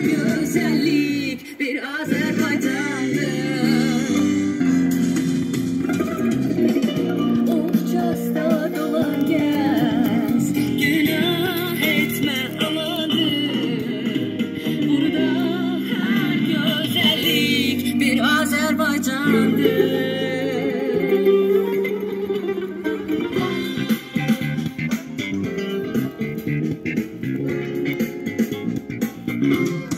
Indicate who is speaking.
Speaker 1: güzellik bir Azerbaycan'dır. Uçasta dolan gez, günah etme amandır. Burada güzellik bir Azerbaycan'dır. Mm-hmm.